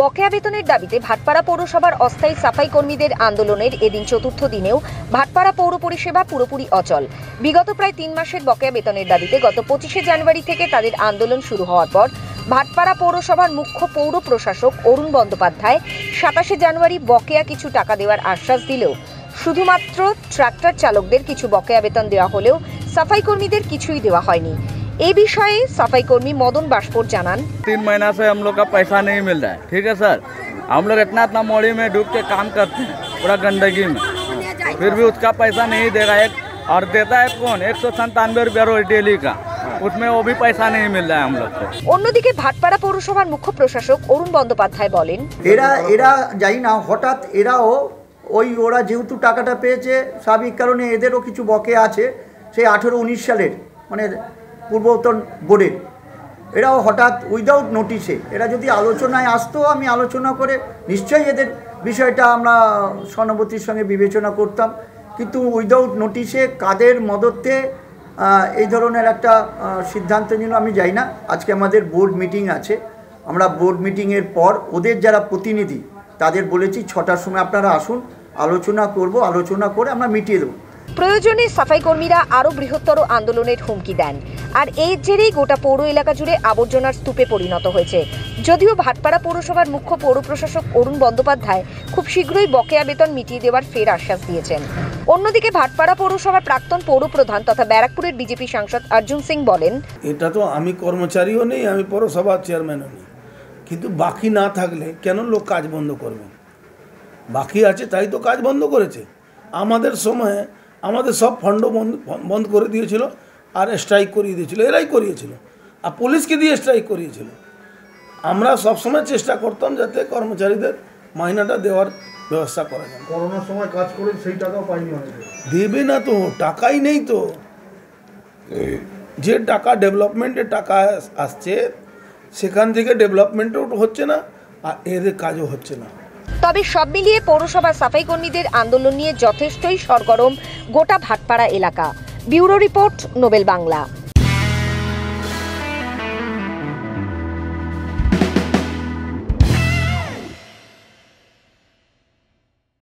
বকেয়া বেতনের দাবিতে ভাটপাড়া পৌরসভার অস্থায়ী সাফাই কর্মীদের আন্দোলনের এদিন চতুর্থ দিনেও ভাটপাড়া পৌর পরিষেবা পুরোপুরি অচল। বিগত প্রায় তিন মাসের বকেয়া বেতনের দাবিতে গত পঁচিশে জানুয়ারি থেকে তাদের আন্দোলন শুরু হওয়ার পর ভাটপাড়া পৌরসভার মুখ্য পৌর প্রশাসক অরুণ বন্দ্যোপাধ্যায় সাতাশে জানুয়ারি বকেয়া কিছু টাকা দেওয়ার আশ্বাস দিলেও শুধুমাত্র ট্রাক্টর চালকদের কিছু বকেয়া বেতন দেওয়া হলেও সাফাই কর্মীদের কিছুই দেওয়া হয়নি। এই বিষয়ে সাফাই কর্মী মদন বাসপুর জানান तीन महीना से हम लोग का पैसा नहीं मिल रहा है ठीक है सर हम लोग इतना इतना मौड़ी में डूब के काम करते हैं पूरा गंदगी में फिर भी उसका पैसा नहीं दे रहा है और देता है कौन एक सौ संतानवे रुपया रोज डेली का उसमें वो भी पैसा नहीं मिल रहा है हम लोग को অন্যদিকে ভাটপাড়া পৌরসভার মুখ্য প্রশাসক অরুণ বন্দ্যোপাধ্যায় বলেন এরা এরা জানি না হঠাৎ এরাও ওই ওরা যেহেতু টাকাটা পেয়েছে স্বাভাবিক কারণে এদেরও কিছু বকে আছে সেই আঠেরো উনিশ সালের মানে পূর্বতন বোর্ডের। এরাও হঠাৎ উইদাউট নোটিশে এরা যদি আলোচনায় আসতো, আমি আলোচনা করে নিশ্চয়ই এদের বিষয়টা আমরা সহানুভূতির সঙ্গে বিবেচনা করতাম। কিন্তু উইদাউট নোটিশে কাদের মদতে এই ধরনের একটা সিদ্ধান্ত নিল, আমি যাই না। আজকে আমাদের বোর্ড মিটিং আছে। আমরা বোর্ড মিটিংয়ের পর ওদের যারা প্রতিনিধি, তাদের বলেছি, ছটার সময় আপনারা আসুন, আলোচনা করব, আলোচনা করে আমরা মিটিয়ে দেবো। প্রয়োজনে সাফাই কর্মীরা আরও বৃহত্তর আন্দোলনের হুমকি দেন। আর এর জেরেই গোটা পৌর এলাকা জুড়ে আবর্জনার স্তূপে পরিণত হয়েছে। যদিও ভাটপাড়া পৌরসভার মুখ্য পৌর প্রশাসক অরুণ বন্দ্যোপাধ্যায় খুব শীঘ্রই বকেয়া বেতন মিটিয়ে দেওয়ার ফের আশ্বাস দিয়েছেন। অন্যদিকে ভাটপাড়া পৌরসভার প্রাক্তন পৌর প্রধান তথা ব্যারাকপুরের বিজেপি সাংসদ অর্জুন সিং বলেন, এটা তো আমি কর্মচারীও নেই, আমি পৌরসভার চেয়ারম্যানও নেই। কিন্তু বাকি না থাকলে কেন লোক কাজ বন্ধ করবে? বাকি আছে, তাই তো কাজ বন্ধ করেছে। আমাদের সময়ে আমাদের সব ফন্ড বন্ধ বন্ধ করে দিয়েছিল আর স্ট্রাইক করিয়ে দিয়েছিল এরাই করিয়েছিল। আর পুলিশকে দিয়ে স্ট্রাইক করিয়েছিল। আমরা সবসময় চেষ্টা করতাম যাতে কর্মচারীদের মাইনাটা দেওয়ার ব্যবস্থা করা যায়। করোনার সময় কাজ করে সেই টাকাও পাইনি অনেকে। দেবে না তো টাকাই নেই তো। যে টাকা ডেভেলপমেন্টের টাকা আসছে সেখান থেকে ডেভেলপমেন্টও হচ্ছে না আর এদের কাজও হচ্ছে না। তবে সব মিলিয়ে পৌরসভার সাফাই কর্মীদের আন্দোলন নিয়ে যথেষ্টই সরগরম গোটা ভাটপাড়া এলাকা। Bureau report Nobel Bangla.